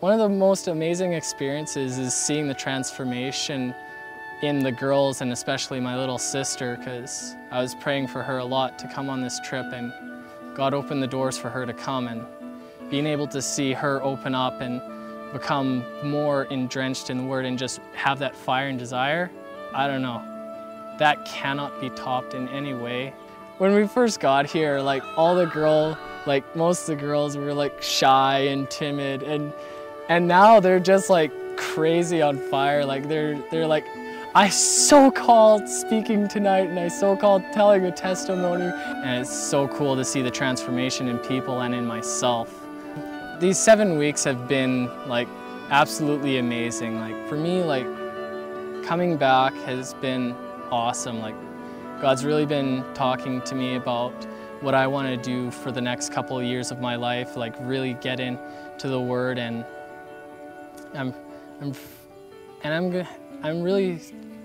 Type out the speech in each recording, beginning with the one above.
One of the most amazing experiences is seeing the transformation in the girls and especially my little sister because I was praying for her a lot to come on this trip and God opened the doors for her to come and being able to see her open up and become more drenched in the Word and just have that fire and desire, I don't know. That cannot be topped in any way. When we first got here, like all the girl, like most of the girls were like shy and timid and and now they're just like crazy on fire. Like they're they're like I so called speaking tonight and I so called telling a testimony and it's so cool to see the transformation in people and in myself. These seven weeks have been like absolutely amazing. Like for me, like coming back has been awesome. Like God's really been talking to me about what I want to do for the next couple of years of my life, like really get into the Word and I'm, I'm, and I'm, I'm really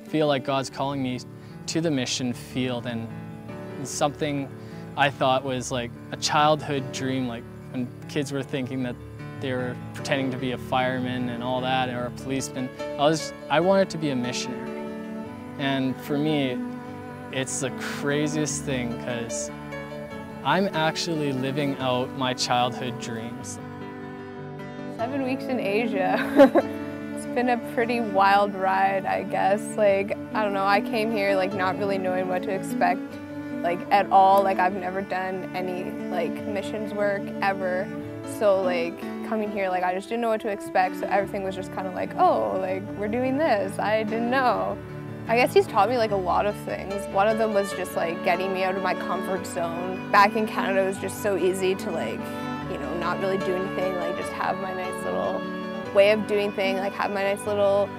feel like God's calling me to the mission field and something I thought was like a childhood dream, like when kids were thinking that they were pretending to be a fireman and all that, or a policeman. I was, I wanted to be a missionary. And for me, it's the craziest thing because I'm actually living out my childhood dreams. Seven weeks in Asia. it's been a pretty wild ride, I guess. Like, I don't know, I came here like not really knowing what to expect like at all. Like I've never done any like missions work ever. So like coming here, like I just didn't know what to expect. So everything was just kind of like, oh, like we're doing this. I didn't know. I guess he's taught me like a lot of things. One of them was just like getting me out of my comfort zone. Back in Canada, it was just so easy to like not really do anything, like just have my nice little way of doing things, like have my nice little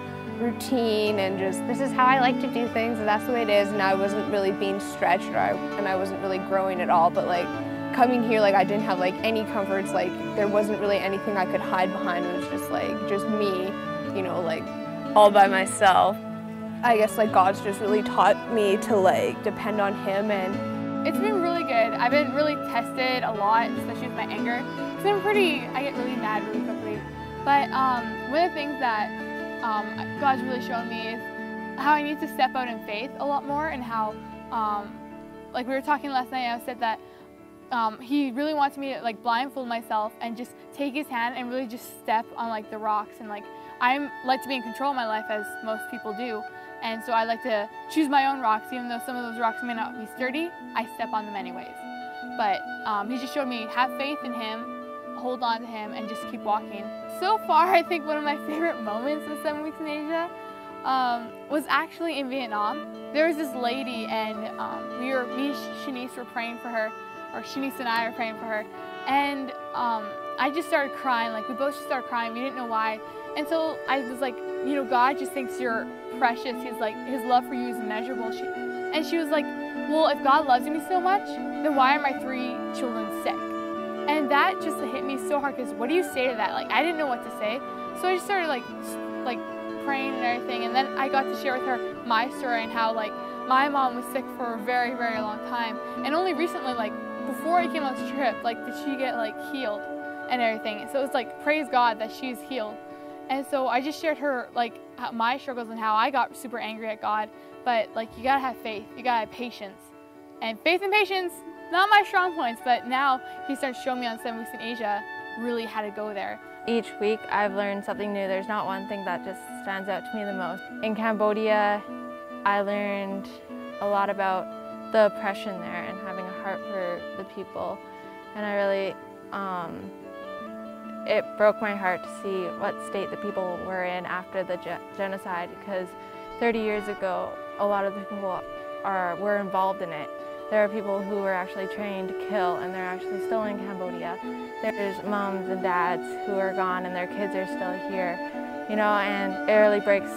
routine and just this is how I like to do things and that's the way it is and I wasn't really being stretched or I, and I wasn't really growing at all but like coming here like I didn't have like any comforts like there wasn't really anything I could hide behind it was just like just me you know like all by myself. I guess like God's just really taught me to like depend on him and it's been really good. I've been really tested a lot, especially with my anger. It's been pretty, I get really mad really quickly. But um, one of the things that um, God's really shown me is how I need to step out in faith a lot more and how, um, like we were talking last night, I said that um, he really wants me to like blindfold myself and just take his hand and really just step on like the rocks and like I'm like to be in control of my life as most people do. And so I like to choose my own rocks, even though some of those rocks may not be sturdy, I step on them anyways. But um, he just showed me have faith in him, hold on to him, and just keep walking. So far, I think one of my favorite moments in Seven Weeks in Asia um, was actually in Vietnam. There was this lady, and um, we were, me and Shanice were praying for her, or Shanice and I were praying for her, and um, I just started crying. Like we both just started crying. We didn't know why. And so I was like, you know, God just thinks you're precious. He's like, his love for you is immeasurable. She, and she was like, well, if God loves me so much, then why are my three children sick? And that just hit me so hard because what do you say to that? Like, I didn't know what to say. So I just started like, like praying and everything. And then I got to share with her my story and how like my mom was sick for a very, very long time. And only recently, like before I came on this trip, like did she get like healed and everything. So it was like, praise God that she's healed. And so I just shared her like my struggles and how I got super angry at God. But like you gotta have faith, you gotta have patience. And faith and patience, not my strong points, but now he starts showing me on Seven Weeks in Asia really how to go there. Each week I've learned something new. There's not one thing that just stands out to me the most. In Cambodia, I learned a lot about the oppression there and having a heart for the people. And I really um, it broke my heart to see what state the people were in after the ge genocide because 30 years ago, a lot of the people are, were involved in it. There are people who were actually trained to kill and they're actually still in Cambodia. There's moms and dads who are gone and their kids are still here, you know, and it really breaks,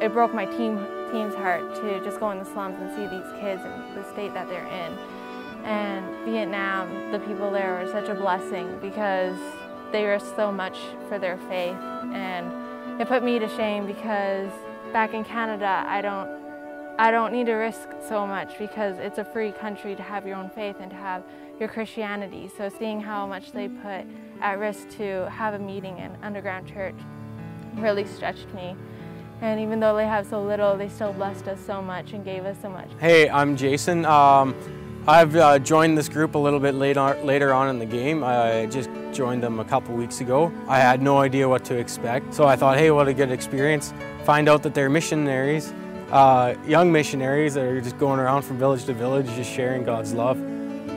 it broke my team, team's heart to just go in the slums and see these kids and the state that they're in. And Vietnam, the people there were such a blessing because they risk so much for their faith and it put me to shame because back in Canada I don't I don't need to risk so much because it's a free country to have your own faith and to have your Christianity. So seeing how much they put at risk to have a meeting in underground church really stretched me. And even though they have so little, they still blessed us so much and gave us so much. Hey, I'm Jason. Um, I've uh, joined this group a little bit later, later on in the game. I just joined them a couple weeks ago. I had no idea what to expect, so I thought, hey, what a good experience. Find out that they're missionaries, uh, young missionaries that are just going around from village to village, just sharing God's love.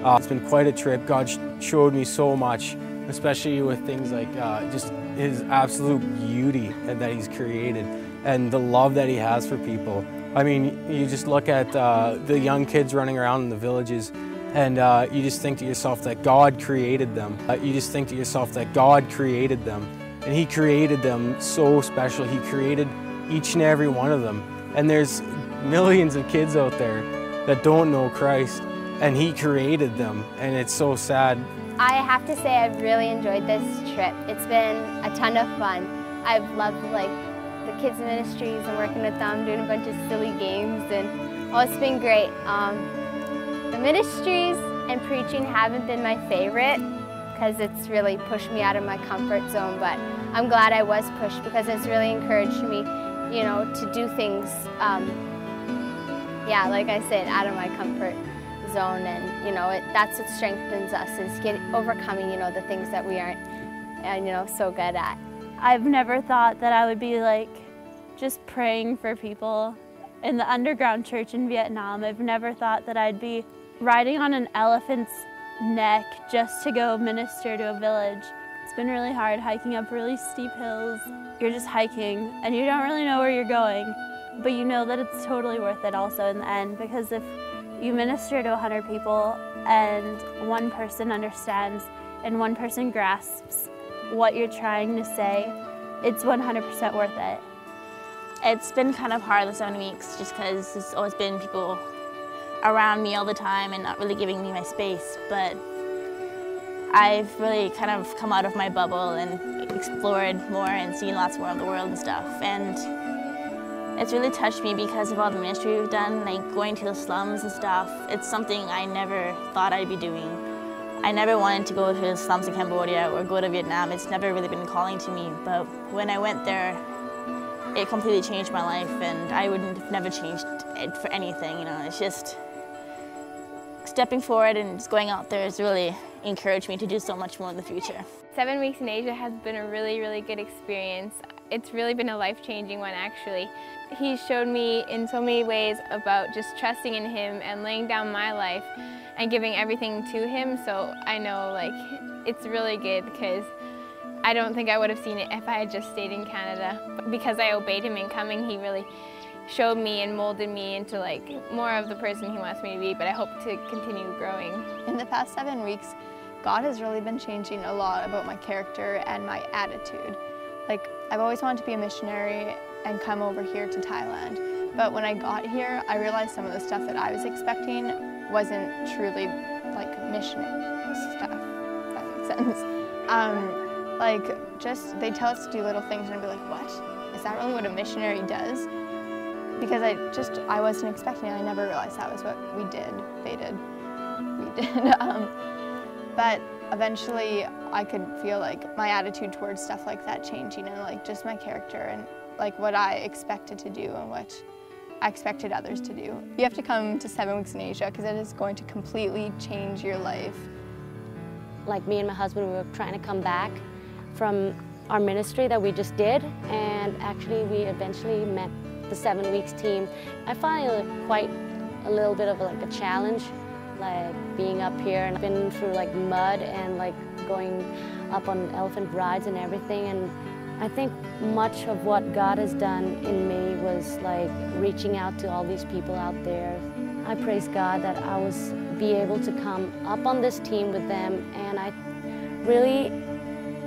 Uh, it's been quite a trip. God sh showed me so much, especially with things like uh, just His absolute beauty that He's created and the love that He has for people. I mean, you just look at uh, the young kids running around in the villages and uh, you just think to yourself that God created them. Uh, you just think to yourself that God created them. And He created them so special. He created each and every one of them. And there's millions of kids out there that don't know Christ and He created them. And it's so sad. I have to say I've really enjoyed this trip. It's been a ton of fun. I've loved like the kids ministries and working with them, doing a bunch of silly games and oh, it's been great. Um, the ministries and preaching haven't been my favorite because it's really pushed me out of my comfort zone, but I'm glad I was pushed because it's really encouraged me, you know, to do things, um, yeah, like I said, out of my comfort zone and you know it, that's what strengthens us is get overcoming you know the things that we aren't and you know so good at i've never thought that i would be like just praying for people in the underground church in vietnam. I've never thought that i'd be riding on an elephant's neck just to go minister to a village. It's been really hard hiking up really steep hills. You're just hiking and you don't really know where you're going. But you know that it's totally worth it also in the end because if you minister to 100 people and one person understands and one person grasps what you're trying to say, it's 100% worth it. It's been kind of hard the seven weeks just because there's always been people around me all the time and not really giving me my space, but I've really kind of come out of my bubble and explored more and seen lots more of the world and stuff. And it's really touched me because of all the ministry we've done, like going to the slums and stuff. It's something I never thought I'd be doing. I never wanted to go to the slums in Cambodia or go to Vietnam. It's never really been calling to me, but when I went there, it completely changed my life and I would have never changed it for anything, you know. It's just stepping forward and just going out there has really encouraged me to do so much more in the future. Seven weeks in Asia has been a really, really good experience. It's really been a life-changing one, actually. He showed me in so many ways about just trusting in him and laying down my life and giving everything to him. So I know like it's really good because I don't think I would have seen it if I had just stayed in Canada. But because I obeyed him in coming, he really showed me and molded me into like more of the person he wants me to be, but I hope to continue growing. In the past seven weeks, God has really been changing a lot about my character and my attitude. Like, I've always wanted to be a missionary and come over here to Thailand. But when I got here, I realized some of the stuff that I was expecting wasn't truly like missionary stuff, that makes sense. Um, like, just, they tell us to do little things and I'd be like, what? Is that really what a missionary does? Because I just, I wasn't expecting it. I never realized that was what we did. They did. We did. um, but eventually I could feel like my attitude towards stuff like that changing and like just my character and like what I expected to do and what I expected others to do. You have to come to Seven Weeks in Asia because it is going to completely change your life. Like me and my husband, we were trying to come back from our ministry that we just did and actually we eventually met the Seven Weeks team. I find it quite a little bit of like a challenge like being up here and been through like mud and like going up on elephant rides and everything and I think much of what God has done in me was like reaching out to all these people out there. I praise God that I was be able to come up on this team with them and I really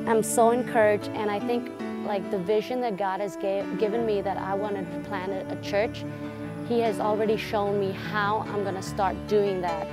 am so encouraged and I think like the vision that God has gave, given me that I wanted to plant a church, He has already shown me how I'm going to start doing that.